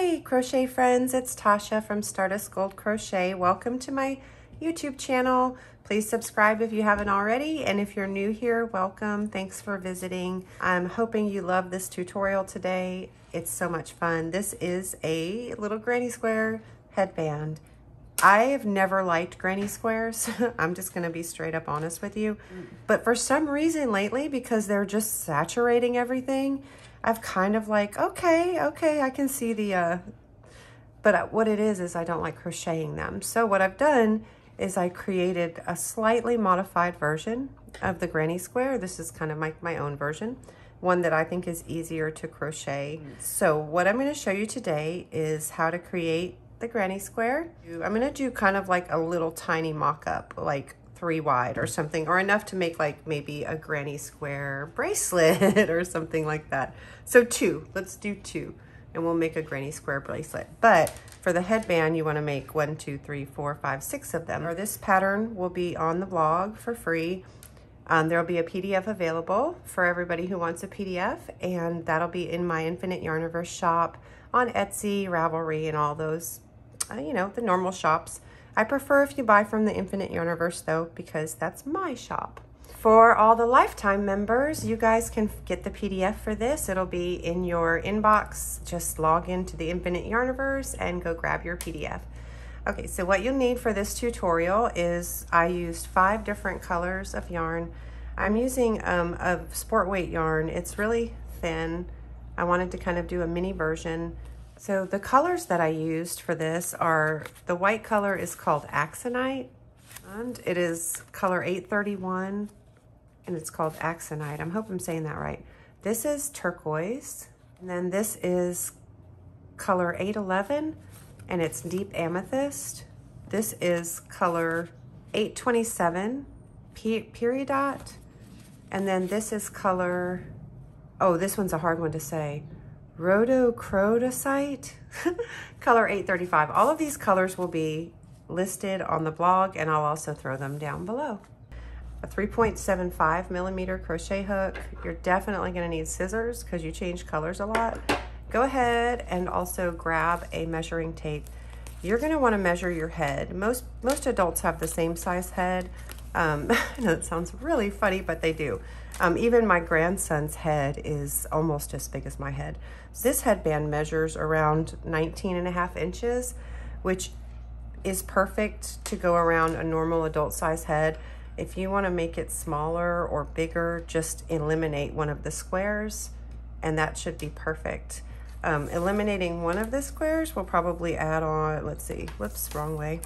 Hey, crochet friends, it's Tasha from Stardust Gold Crochet. Welcome to my YouTube channel. Please subscribe if you haven't already, and if you're new here, welcome. Thanks for visiting. I'm hoping you love this tutorial today. It's so much fun. This is a little granny square headband. I have never liked granny squares. I'm just gonna be straight up honest with you. Mm. But for some reason lately, because they're just saturating everything, I've kind of like, okay, okay, I can see the, uh, but what it is, is I don't like crocheting them. So what I've done is I created a slightly modified version of the granny square. This is kind of my, my own version, one that I think is easier to crochet. So what I'm gonna show you today is how to create the granny square. I'm gonna do kind of like a little tiny mock-up, like three wide or something, or enough to make like maybe a granny square bracelet or something like that. So two, let's do two and we'll make a granny square bracelet. But for the headband, you wanna make one, two, three, four, five, six of them. Or this pattern will be on the blog for free. Um, there'll be a PDF available for everybody who wants a PDF, and that'll be in my Infinite Yarniverse shop on Etsy, Ravelry, and all those, uh, you know, the normal shops. I prefer if you buy from the Infinite Yarniverse though, because that's my shop. For all the lifetime members, you guys can get the PDF for this. It'll be in your inbox. Just log into the Infinite Yarniverse and go grab your PDF. Okay, so what you'll need for this tutorial is I used five different colors of yarn. I'm using um, a sport weight yarn. It's really thin. I wanted to kind of do a mini version. So the colors that I used for this are, the white color is called Axonite, and it is color 831, and it's called Axonite. I hope I'm saying that right. This is turquoise, and then this is color 811, and it's deep amethyst. This is color 827, peridot, and then this is color, oh, this one's a hard one to say, rhodochrosite, color 835. All of these colors will be listed on the blog and I'll also throw them down below. A 3.75 millimeter crochet hook. You're definitely gonna need scissors because you change colors a lot. Go ahead and also grab a measuring tape. You're gonna wanna measure your head. Most, most adults have the same size head. Um, I know that sounds really funny, but they do. Um, even my grandson's head is almost as big as my head. This headband measures around 19 and a half inches, which is perfect to go around a normal adult size head. If you wanna make it smaller or bigger, just eliminate one of the squares and that should be perfect. Um, eliminating one of the squares will probably add on, let's see, whoops, wrong way.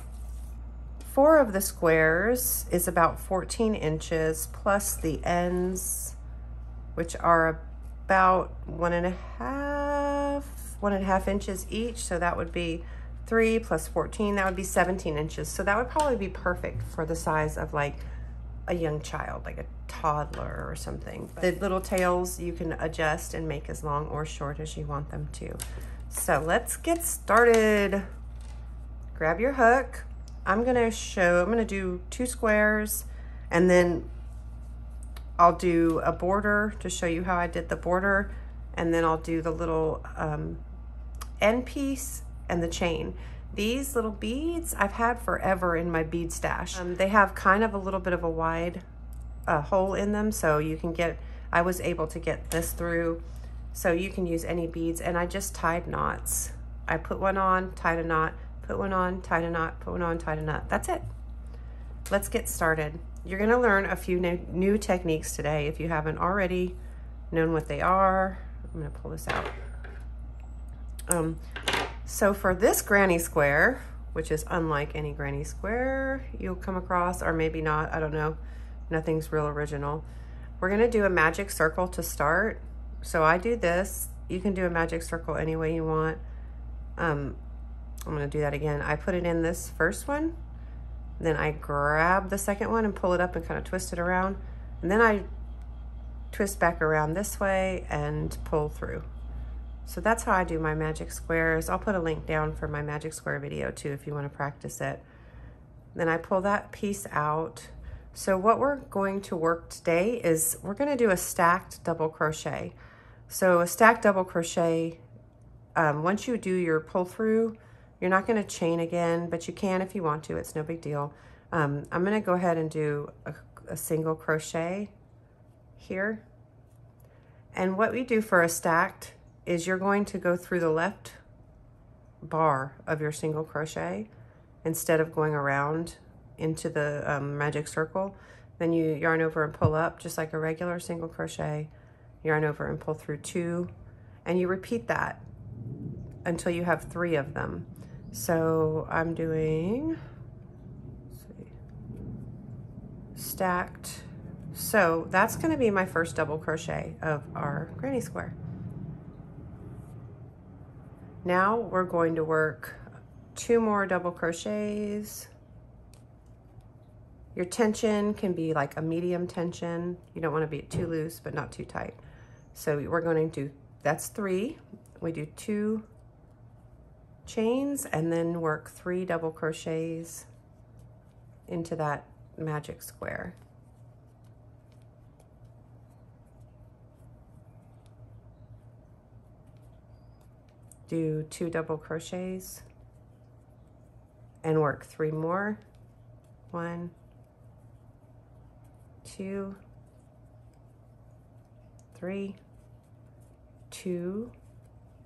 Four of the squares is about 14 inches plus the ends, which are about one and a half, one and a half inches each. So that would be three plus 14, that would be 17 inches. So that would probably be perfect for the size of like a young child, like a toddler or something. The little tails you can adjust and make as long or short as you want them to. So let's get started. Grab your hook. I'm gonna show, I'm gonna do two squares and then I'll do a border to show you how I did the border and then I'll do the little um, end piece and the chain. These little beads I've had forever in my bead stash. Um, they have kind of a little bit of a wide uh, hole in them so you can get, I was able to get this through so you can use any beads and I just tied knots. I put one on, tied a knot, put one on, tied a knot, put one on, tied a knot. That's it. Let's get started. You're gonna learn a few new, techniques today if you haven't already known what they are. I'm gonna pull this out. Um, so for this granny square, which is unlike any granny square you'll come across, or maybe not, I don't know, nothing's real original. We're gonna do a magic circle to start. So I do this, you can do a magic circle any way you want. Um, I'm gonna do that again. I put it in this first one, then I grab the second one and pull it up and kind of twist it around. And then I twist back around this way and pull through. So that's how I do my magic squares. I'll put a link down for my magic square video too if you wanna practice it. Then I pull that piece out. So what we're going to work today is we're gonna do a stacked double crochet. So a stacked double crochet um, once you do your pull through, you're not gonna chain again, but you can if you want to, it's no big deal. Um, I'm gonna go ahead and do a, a single crochet here. And what we do for a stacked is you're going to go through the left bar of your single crochet instead of going around into the um, magic circle. Then you yarn over and pull up just like a regular single crochet, yarn over and pull through two, and you repeat that until you have three of them. So I'm doing, see, stacked. So that's gonna be my first double crochet of our granny square. Now we're going to work two more double crochets. Your tension can be like a medium tension. You don't want to be too loose, but not too tight. So we're going to do, that's three. We do two chains and then work three double crochets into that magic square. do two double crochets and work three more. One, two, three, two.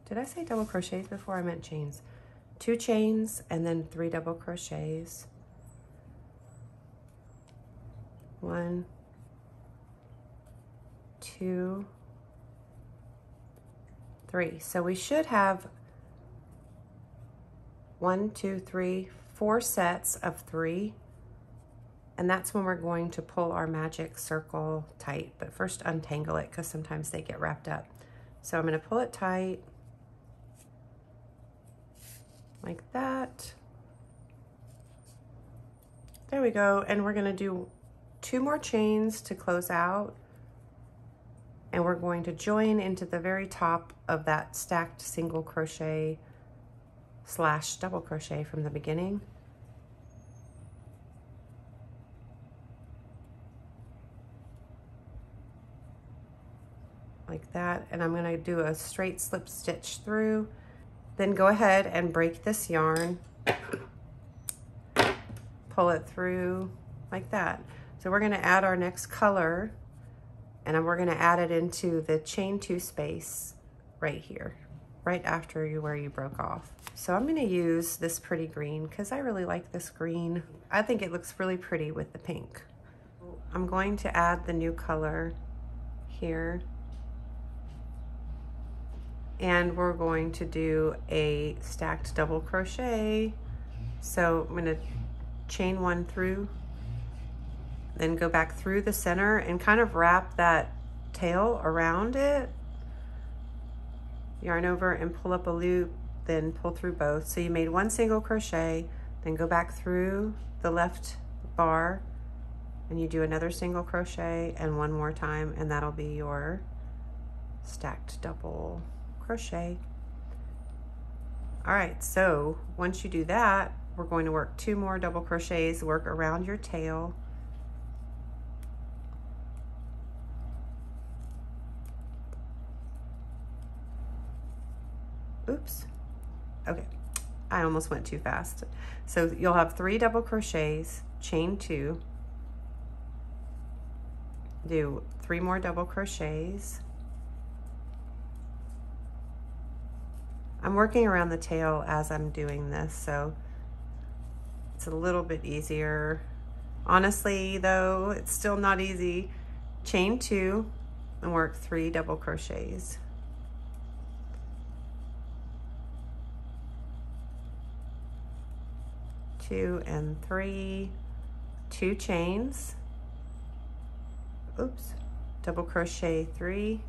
Did I say double crochets before? I meant chains. Two chains and then three double crochets. One, two, three. So we should have one, two, three, four sets of three. And that's when we're going to pull our magic circle tight. But first untangle it because sometimes they get wrapped up. So I'm going to pull it tight like that. There we go. And we're going to do two more chains to close out. And we're going to join into the very top of that stacked single crochet slash double crochet from the beginning. Like that, and I'm gonna do a straight slip stitch through. Then go ahead and break this yarn, pull it through like that. So we're gonna add our next color and we're gonna add it into the chain two space right here right after you where you broke off. So I'm gonna use this pretty green because I really like this green. I think it looks really pretty with the pink. I'm going to add the new color here. And we're going to do a stacked double crochet. So I'm gonna chain one through, then go back through the center and kind of wrap that tail around it yarn over and pull up a loop, then pull through both. So you made one single crochet, then go back through the left bar and you do another single crochet and one more time and that'll be your stacked double crochet. All right, so once you do that, we're going to work two more double crochets, work around your tail, Oops. Okay. I almost went too fast. So you'll have three double crochets, chain two, do three more double crochets. I'm working around the tail as I'm doing this, so it's a little bit easier. Honestly, though, it's still not easy. Chain two and work three double crochets. two and three, two chains, oops, double crochet three,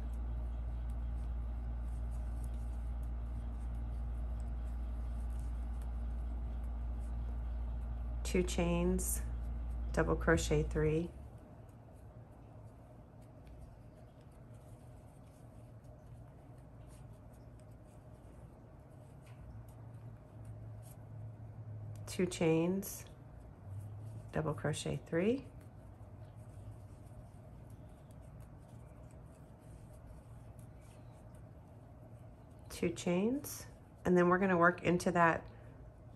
two chains, double crochet three, two chains, double crochet three, two chains, and then we're gonna work into that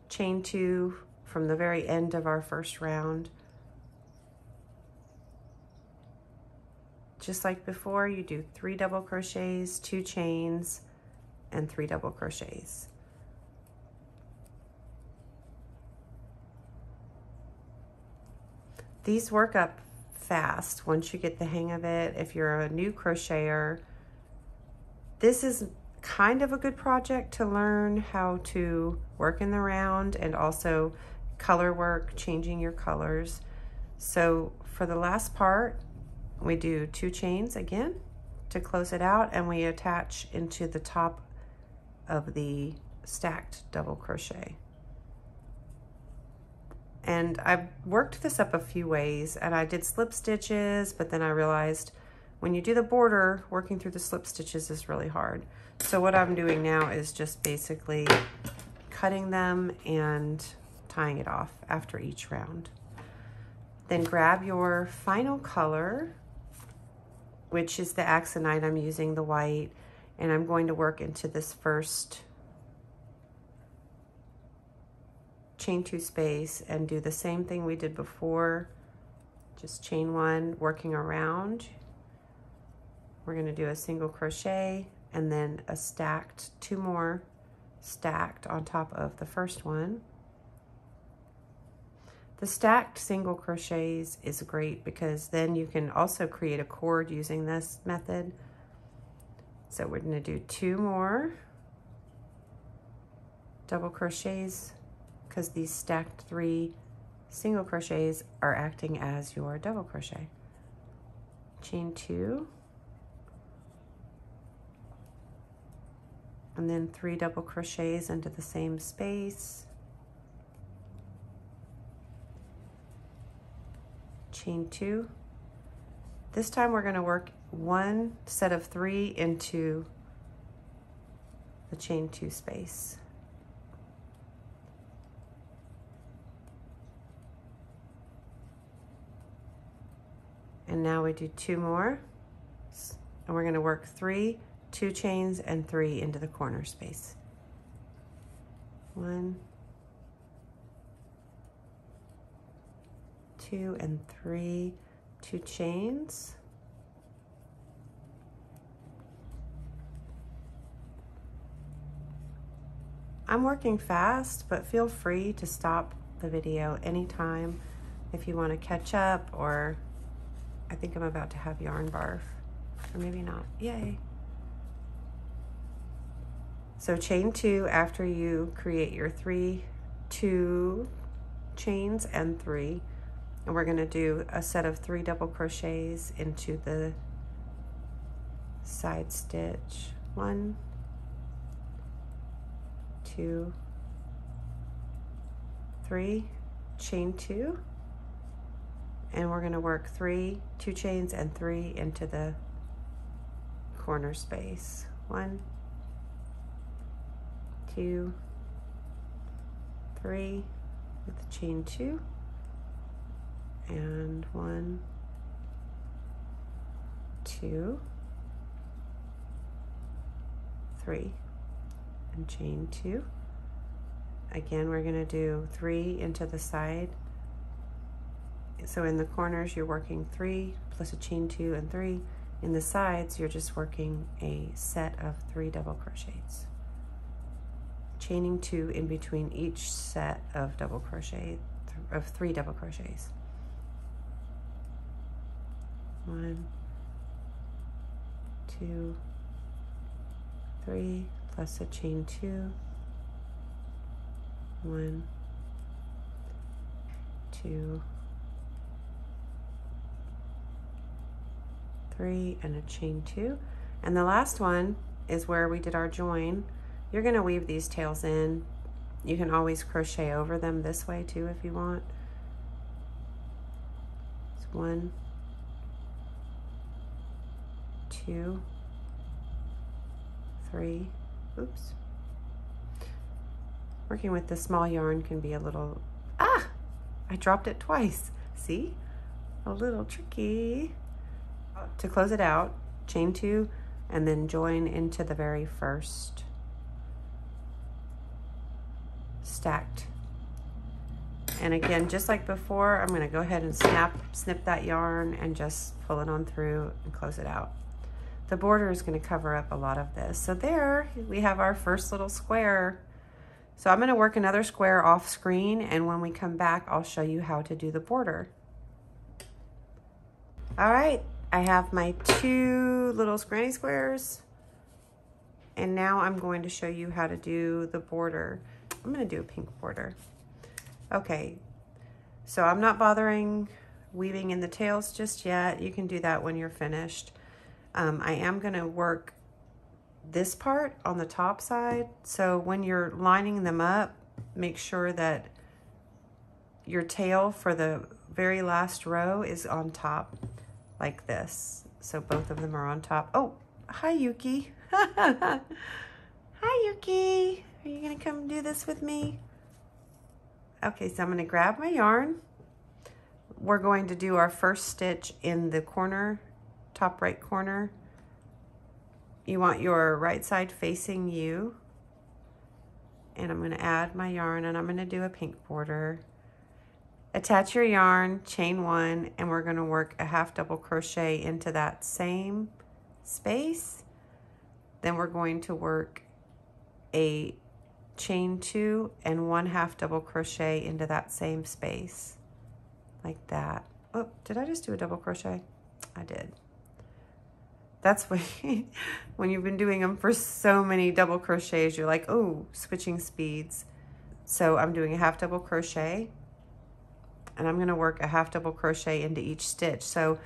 chain two from the very end of our first round. Just like before, you do three double crochets, two chains, and three double crochets. These work up fast once you get the hang of it. If you're a new crocheter, this is kind of a good project to learn how to work in the round and also color work, changing your colors. So for the last part, we do two chains again to close it out and we attach into the top of the stacked double crochet. And I worked this up a few ways and I did slip stitches, but then I realized when you do the border, working through the slip stitches is really hard. So what I'm doing now is just basically cutting them and tying it off after each round. Then grab your final color, which is the Axonite. I'm using the white, and I'm going to work into this first chain two space and do the same thing we did before. Just chain one, working around. We're gonna do a single crochet and then a stacked, two more stacked on top of the first one. The stacked single crochets is great because then you can also create a cord using this method. So we're gonna do two more double crochets because these stacked three single crochets are acting as your double crochet. Chain two, and then three double crochets into the same space. Chain two. This time we're gonna work one set of three into the chain two space. And now we do two more. And we're gonna work three, two chains, and three into the corner space. One, two, and three, two chains. I'm working fast, but feel free to stop the video anytime if you want to catch up or I think I'm about to have yarn barf. Or maybe not. Yay. So chain two after you create your three, two chains and three. And we're gonna do a set of three double crochets into the side stitch. One, two, three, chain two, and we're going to work three, two chains and three into the corner space. One, two, three with the chain two, and one, two, three, and chain two. Again, we're going to do three into the side so in the corners, you're working three plus a chain two and three. In the sides, you're just working a set of three double crochets. Chaining two in between each set of double crochet, of three double crochets. One, two, three, plus a chain two. One, two, three and a chain two. And the last one is where we did our join. You're gonna weave these tails in. You can always crochet over them this way too if you want. It's one, two, three, oops. Working with the small yarn can be a little, ah, I dropped it twice. See, a little tricky to close it out, chain two, and then join into the very first stacked. And again, just like before, I'm gonna go ahead and snap, snip that yarn and just pull it on through and close it out. The border is gonna cover up a lot of this. So there we have our first little square. So I'm gonna work another square off screen and when we come back, I'll show you how to do the border. All right, I have my two little granny squares and now I'm going to show you how to do the border. I'm gonna do a pink border. Okay, so I'm not bothering weaving in the tails just yet. You can do that when you're finished. Um, I am gonna work this part on the top side. So when you're lining them up, make sure that your tail for the very last row is on top like this. So both of them are on top. Oh, hi Yuki. Hi, Yuki. Are you going to come do this with me? Okay, so I'm going to grab my yarn. We're going to do our first stitch in the corner, top right corner. You want your right side facing you. And I'm going to add my yarn and I'm going to do a pink border. Attach your yarn, chain one, and we're going to work a half double crochet into that same space then we're going to work a chain two and one half double crochet into that same space like that. Oh, did I just do a double crochet? I did. That's when, when you've been doing them for so many double crochets, you're like, oh, switching speeds. So I'm doing a half double crochet and I'm gonna work a half double crochet into each stitch. So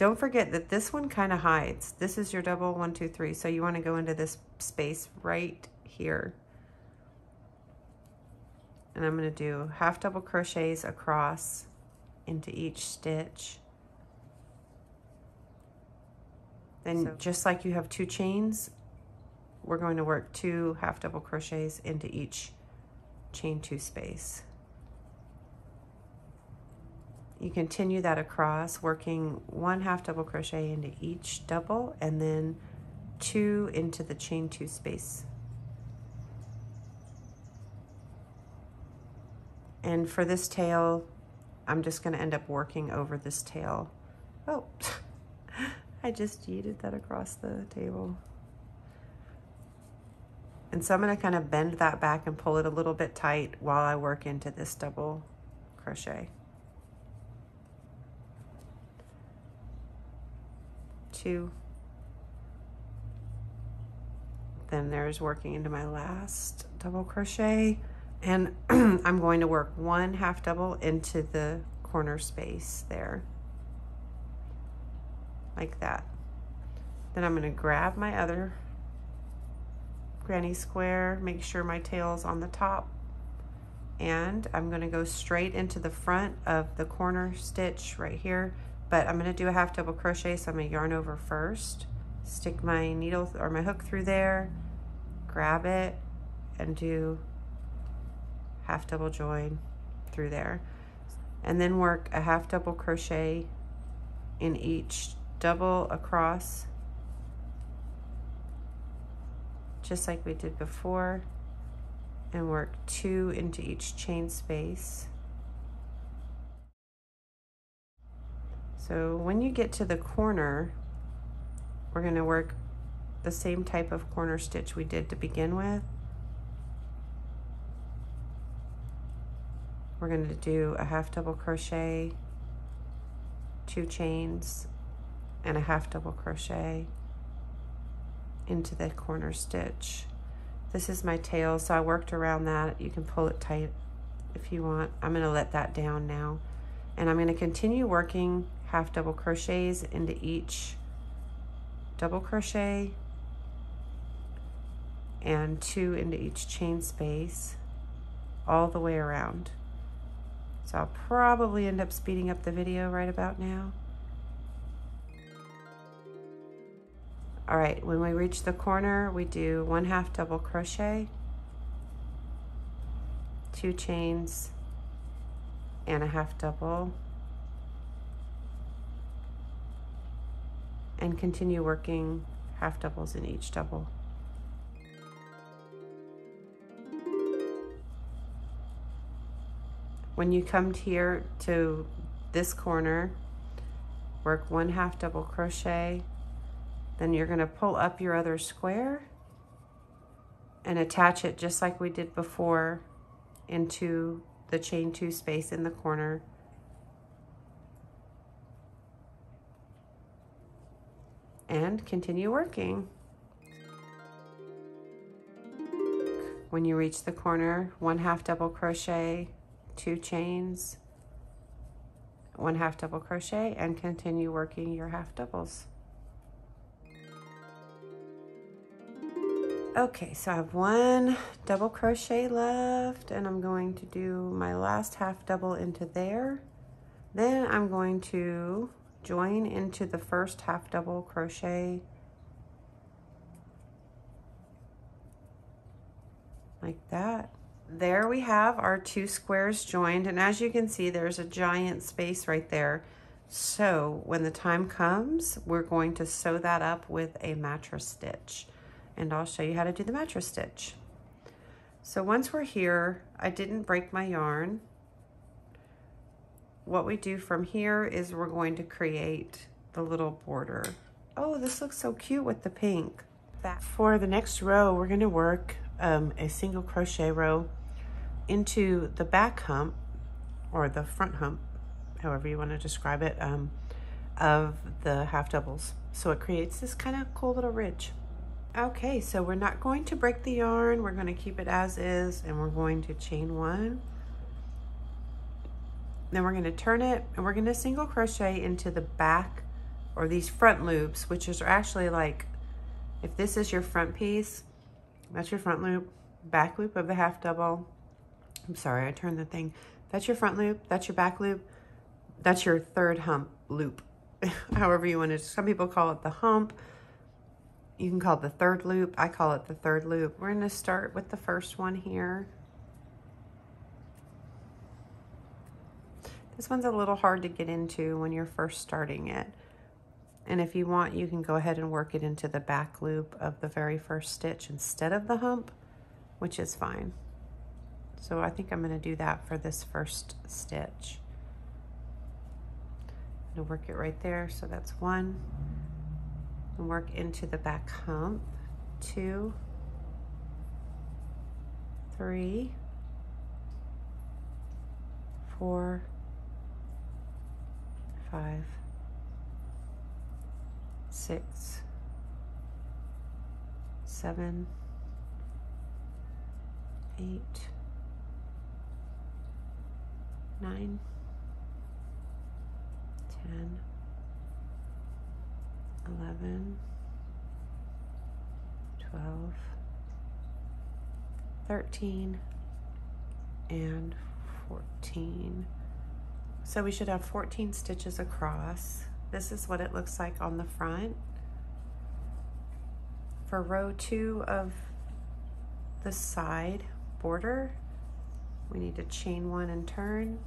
don't forget that this one kind of hides. This is your double one, two, three. So you want to go into this space right here. And I'm going to do half double crochets across into each stitch. Then so, just like you have two chains, we're going to work two half double crochets into each chain two space. You continue that across working one half double crochet into each double and then two into the chain two space. And for this tail I'm just going to end up working over this tail. Oh I just yeeted that across the table. And so I'm to kind of bend that back and pull it a little bit tight while I work into this double crochet. Two. Then there's working into my last double crochet and I'm going to work one half double into the corner space there like that. Then I'm going to grab my other granny square, make sure my tail's on the top, and I'm going to go straight into the front of the corner stitch right here but I'm gonna do a half double crochet, so I'm gonna yarn over first, stick my needle or my hook through there, grab it, and do half double join through there. And then work a half double crochet in each double across, just like we did before, and work two into each chain space. So when you get to the corner, we're gonna work the same type of corner stitch we did to begin with. We're gonna do a half double crochet, two chains, and a half double crochet into the corner stitch. This is my tail, so I worked around that. You can pull it tight if you want. I'm gonna let that down now. And I'm gonna continue working half double crochets into each double crochet and two into each chain space all the way around. So I'll probably end up speeding up the video right about now. All right, when we reach the corner, we do one half double crochet, two chains, and a half double and continue working half doubles in each double. when you come here to this corner, work one half double crochet, then you're gonna pull up your other square and attach it just like we did before into the chain two space in the corner. And continue working. When you reach the corner, one half double crochet, two chains, one half double crochet, and continue working your half doubles. Okay, so I have one double crochet left and I'm going to do my last half double into there. Then I'm going to join into the first half double crochet like that. There we have our two squares joined and as you can see there's a giant space right there. So when the time comes, we're going to sew that up with a mattress stitch and I'll show you how to do the mattress stitch. So once we're here, I didn't break my yarn. What we do from here is we're going to create the little border. Oh, this looks so cute with the pink. That For the next row, we're gonna work um, a single crochet row into the back hump or the front hump, however you wanna describe it, um, of the half doubles. So it creates this kind of cool little ridge. Okay, so we're not going to break the yarn. We're going to keep it as is and we're going to chain one. Then we're going to turn it and we're going to single crochet into the back or these front loops, which is actually like, if this is your front piece, that's your front loop, back loop of the half double. I'm sorry, I turned the thing. That's your front loop, that's your back loop, that's your third hump loop. However you want to, some people call it the hump, you can call it the third loop. I call it the third loop. We're going to start with the first one here. This one's a little hard to get into when you're first starting it. And if you want, you can go ahead and work it into the back loop of the very first stitch instead of the hump, which is fine. So I think I'm going to do that for this first stitch. I'm to work it right there. So that's one and work into the back hump. Two, three, four, five, six, seven, eight, nine, ten. 11, 12, 13, and 14. So we should have 14 stitches across. This is what it looks like on the front. For row two of the side border, we need to chain one and turn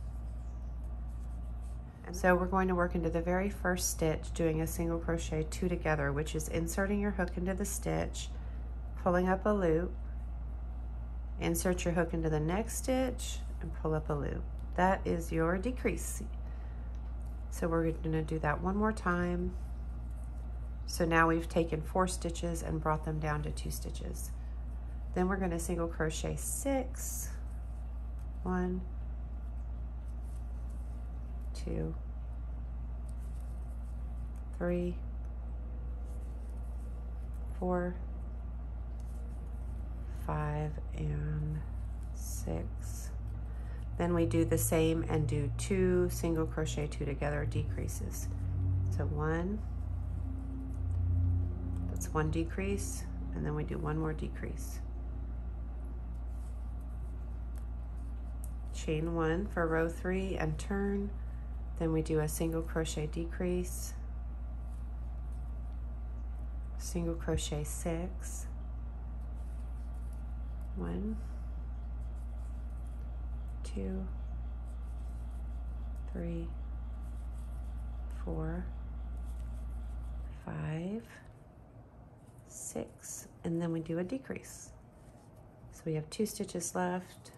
so we're going to work into the very first stitch doing a single crochet two together which is inserting your hook into the stitch pulling up a loop. Insert your hook into the next stitch and pull up a loop. That is your decrease. So we're going to do that one more time. So now we've taken four stitches and brought them down to two stitches. Then we're going to single crochet six. One two, three, four, five, and six. Then we do the same and do two single crochet two together decreases. So one, that's one decrease, and then we do one more decrease. Chain one for row three and turn, then we do a single crochet decrease, single crochet six, one, two, three, four, five, six, and then we do a decrease. So we have two stitches left,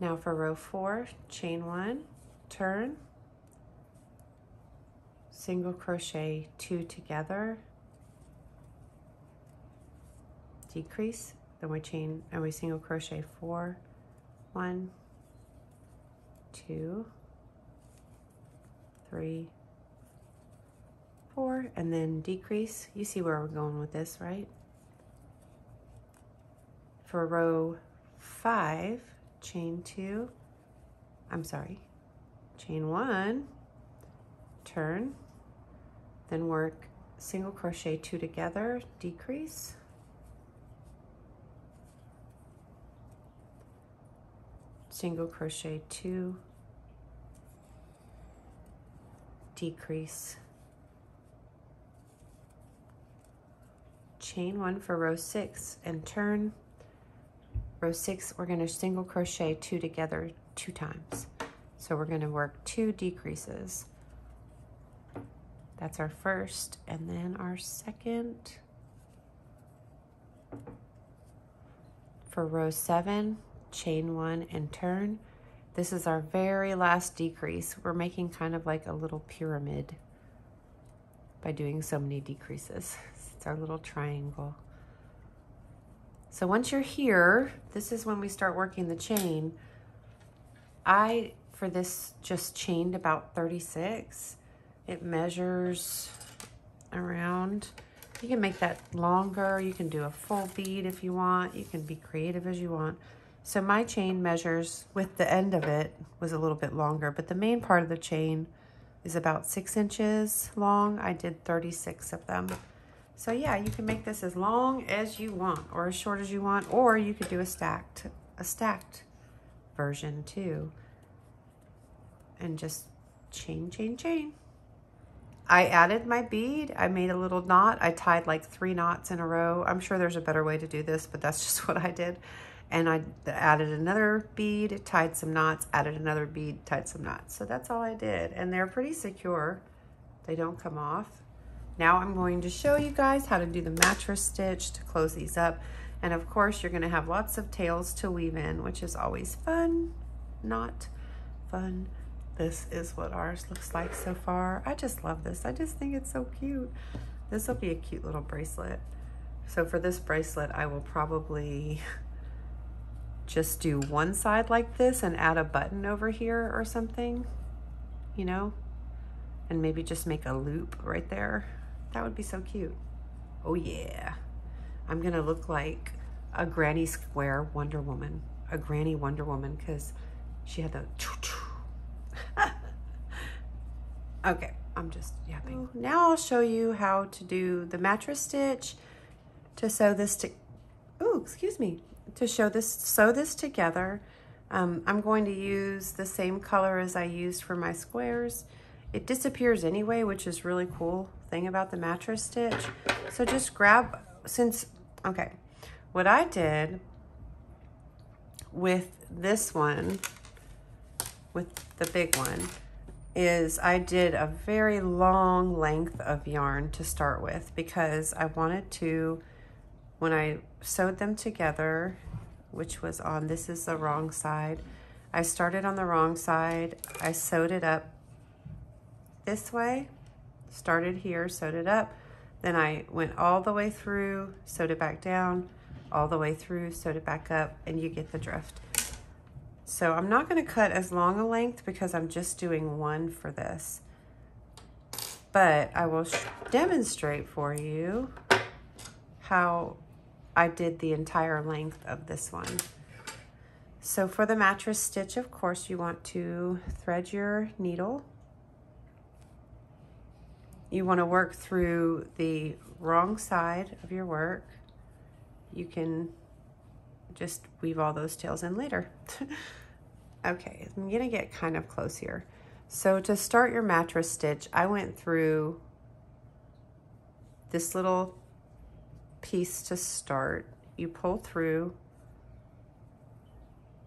Now for row four, chain one, turn, single crochet two together, decrease, then we chain and we single crochet four, one, two, three, four, and then decrease. You see where we're going with this, right? For row five, chain two, I'm sorry, chain one, turn, then work single crochet two together, decrease, single crochet two, decrease, chain one for row six and turn, row six, we're going to single crochet two together two times. So we're going to work two decreases. That's our first and then our second. For row seven, chain one and turn. This is our very last decrease. We're making kind of like a little pyramid by doing so many decreases. It's our little triangle. So once you're here, this is when we start working the chain. I, for this, just chained about 36. It measures around, you can make that longer. You can do a full bead if you want. You can be creative as you want. So my chain measures with the end of it was a little bit longer, but the main part of the chain is about six inches long. I did 36 of them. So yeah, you can make this as long as you want or as short as you want, or you could do a stacked, a stacked version too. And just chain, chain, chain. I added my bead. I made a little knot. I tied like three knots in a row. I'm sure there's a better way to do this, but that's just what I did. And I added another bead, tied some knots, added another bead, tied some knots. So that's all I did. And they're pretty secure. They don't come off. Now I'm going to show you guys how to do the mattress stitch to close these up. And of course, you're gonna have lots of tails to weave in, which is always fun, not fun. This is what ours looks like so far. I just love this. I just think it's so cute. This will be a cute little bracelet. So for this bracelet, I will probably just do one side like this and add a button over here or something, you know, and maybe just make a loop right there. That would be so cute. Oh yeah. I'm gonna look like a granny square Wonder Woman, a granny Wonder Woman, because she had the Okay, I'm just yapping. Now I'll show you how to do the mattress stitch to sew this to, oh, excuse me, to show this, sew this together. Um, I'm going to use the same color as I used for my squares. It disappears anyway, which is really cool thing about the mattress stitch. So just grab, since, okay, what I did with this one, with the big one, is I did a very long length of yarn to start with because I wanted to, when I sewed them together, which was on, this is the wrong side, I started on the wrong side, I sewed it up this way, started here, sewed it up, then I went all the way through, sewed it back down, all the way through, sewed it back up, and you get the drift. So I'm not gonna cut as long a length because I'm just doing one for this. But I will demonstrate for you how I did the entire length of this one. So for the mattress stitch, of course, you want to thread your needle you want to work through the wrong side of your work. You can just weave all those tails in later. okay, I'm to get kind of close here. So to start your mattress stitch, I went through this little piece to start. You pull through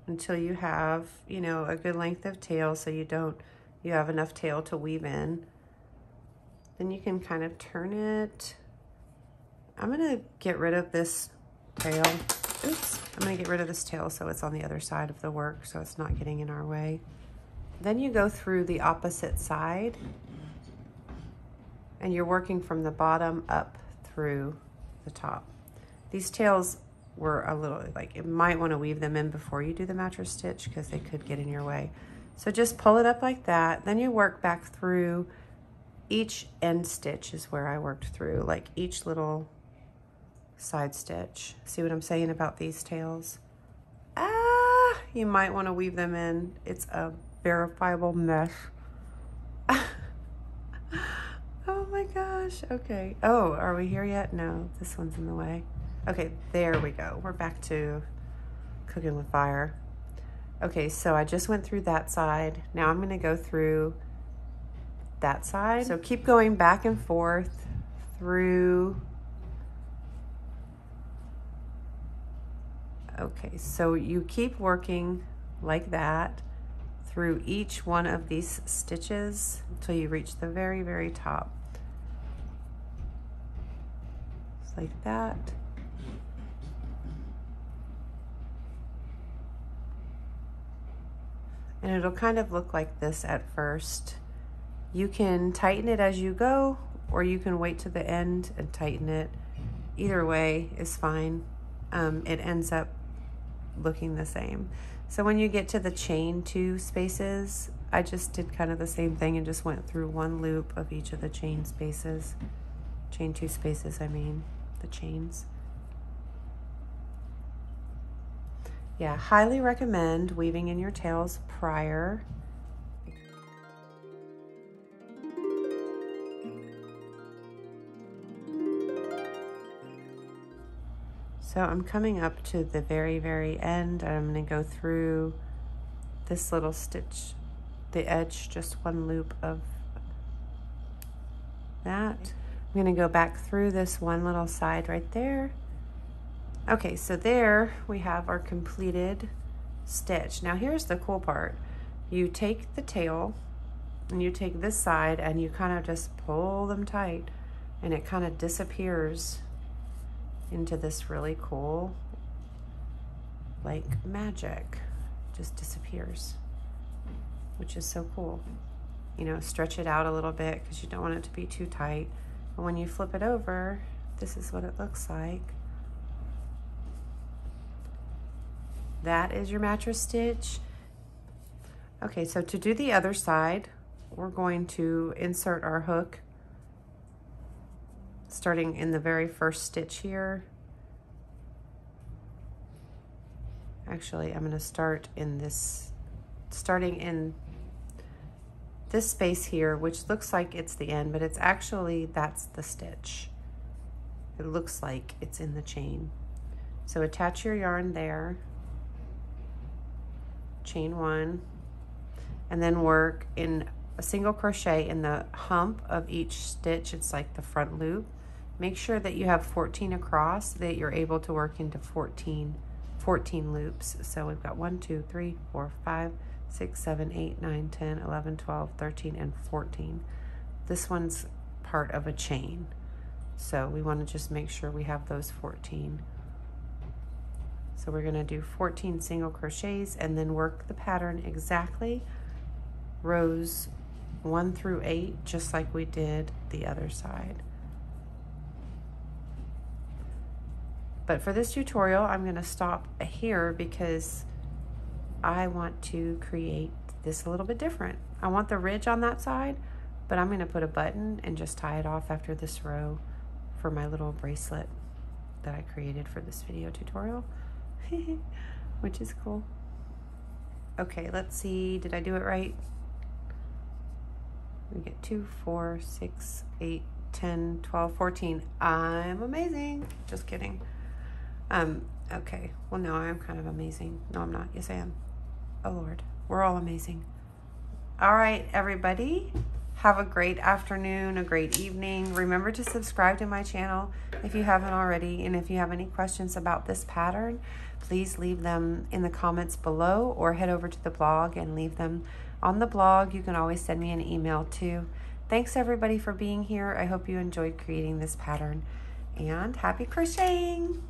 until you have, you know, a good length of tail so you don't, you have enough tail to weave in. Then you can kind of turn it. I'm gonna get rid of this tail Oops, I'm gonna get rid of this tail so it's on the other side of the work so it's not getting in our way. Then you go through the opposite side and you're working from the bottom up through the top. These tails were a little, like you might wanna weave them in before you do the mattress stitch because they could get in your way. So just pull it up like that. Then you work back through each end stitch is where I worked through, like each little side stitch. See what I'm saying about these tails? Ah, you might want to weave them in. It's a verifiable mess. oh my gosh. Okay. Oh, are we here yet? No, this one's in the way. Okay, there we go. We're back to cooking with fire. Okay, so I just went through that side. Now I'm going to go through that side. So keep going back and forth through Okay, so you keep working like that through each one of these stitches until you reach the very, very top. Just like that. And it'll kind of look like this at first. You can tighten it as you go, or you can wait to the end and tighten it. Either way is fine. Um, it ends up looking the same. So when you get to the chain two spaces, I just did kind of the same thing and just went through one loop of each of the chain spaces. Chain two spaces, I mean, the chains. Yeah, highly recommend weaving in your tails prior So I'm coming up to the very, very end. I'm going to go through this little stitch, the edge, just one loop of that. I'm going to go back through this one little side right there. Okay, so there we have our completed stitch. Now here's the cool part. You take the tail and you take this side and you kind of just pull them tight and it kind of disappears into this really cool, like magic, just disappears, which is so cool. You know, stretch it out a little bit because you don't want it to be too tight. But when you flip it over, this is what it looks like. That is your mattress stitch. Okay, so to do the other side, we're going to insert our hook starting in the very first stitch here. Actually, I'm going to start in this, starting in this space here, which looks like it's the end, but it's actually, that's the stitch. It looks like it's in the chain. So attach your yarn there, chain one, and then work in a single crochet in the hump of each stitch. It's like the front loop. Make sure that you have 14 across, that you're able to work into 14, 14 loops. So we've got 1, 2, 3, 4, 5, 6, 7, 8, 9, 10, 11, 12, 13, and 14. This one's part of a chain. So we want to just make sure we have those 14. So we're going to do 14 single crochets and then work the pattern exactly rows 1 through 8 just like we did the other side. But for this tutorial, I'm gonna stop here because I want to create this a little bit different. I want the ridge on that side, but I'm gonna put a button and just tie it off after this row for my little bracelet that I created for this video tutorial, which is cool. Okay, let's see, did I do it right? We get two, four, six, eight, 10, 12, 14. I'm amazing. Just kidding. Um, okay. Well, no, I'm kind of amazing. No, I'm not. Yes, I am. Oh, Lord. We're all amazing. All right, everybody. Have a great afternoon, a great evening. Remember to subscribe to my channel if you haven't already. And if you have any questions about this pattern, please leave them in the comments below or head over to the blog and leave them on the blog. You can always send me an email too. Thanks everybody for being here. I hope you enjoyed creating this pattern and happy crocheting.